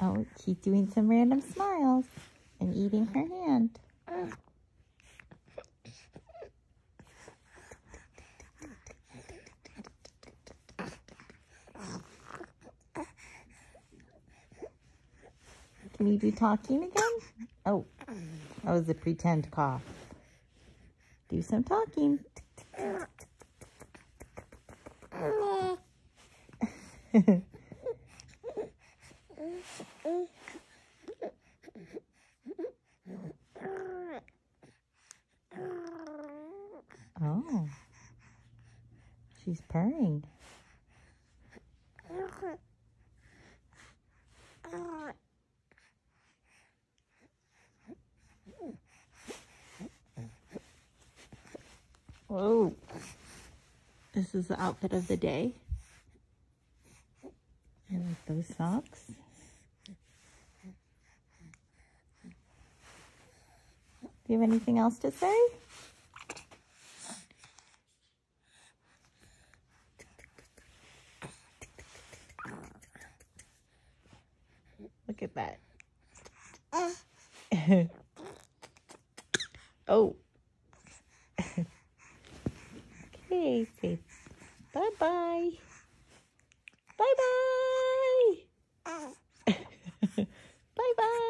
Oh, she's doing some random smiles and eating her hand. Can you do talking again? Oh, that was a pretend cough. Do some talking. oh, she's purring. Whoa. This is the outfit of the day. I like those socks. Do you have anything else to say? Look at that. oh. okay, bye-bye. Bye-bye. bye-bye.